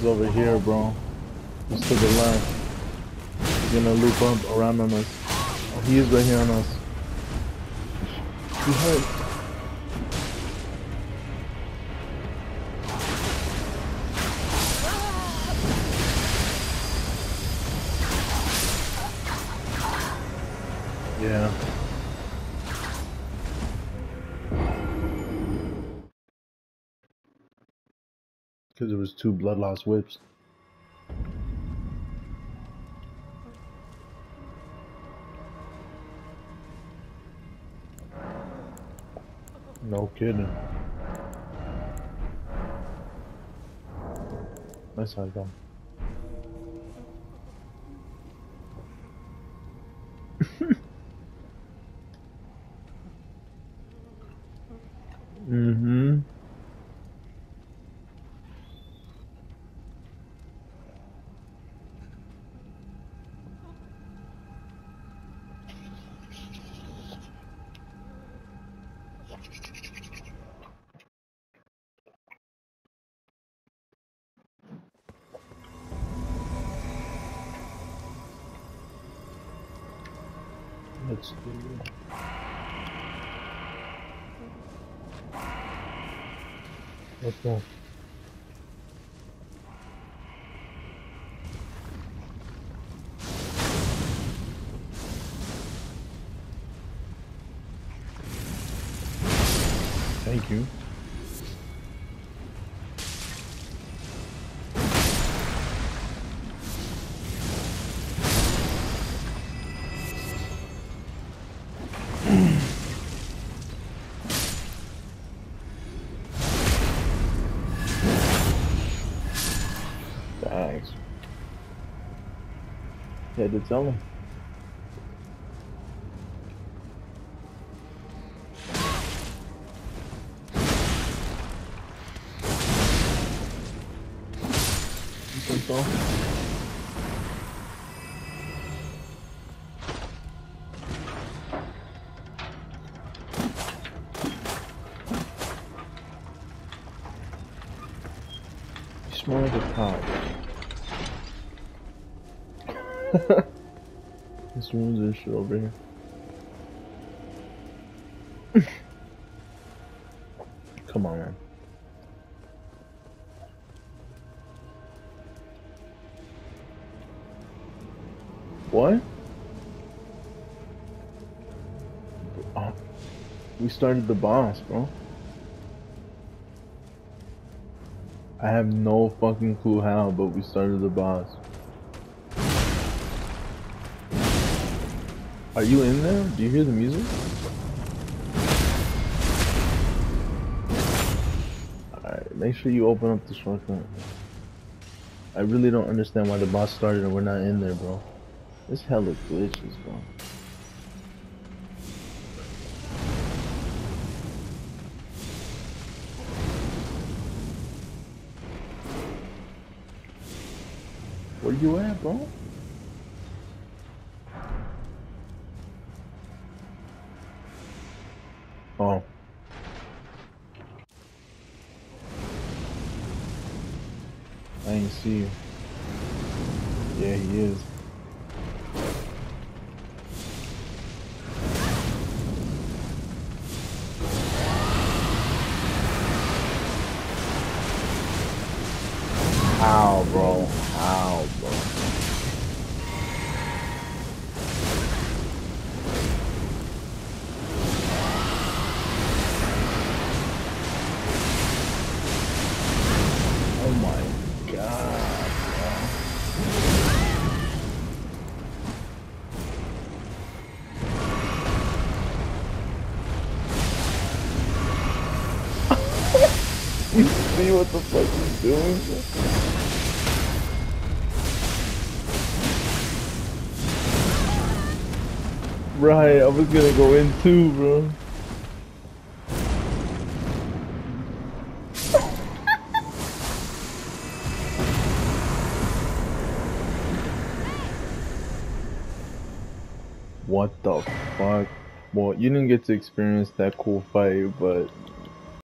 He's over here, bro. He's to the left. He's gonna loop up around on us. Oh, he is right here on us. He hurt. Yeah. Because there was two blood loss whips. No kidding. That's how I Let's do it. Let's go. Thank you. Jij doet hetzelfde. Small the power. this one's this shit over here. Come on, man. What? Oh, we started the boss, bro. I have no fucking clue how, but we started the boss. Are you in there? Do you hear the music? Alright, make sure you open up the shortcut. I really don't understand why the boss started and we're not in there, bro. This hella glitches, bro. Where you at, bro? I ain't see you. Yeah, he is. How, bro? How, bro? See what the fuck he's doing? Right, I was gonna go in too, bro. What the fuck? Well, you didn't get to experience that cool fight, but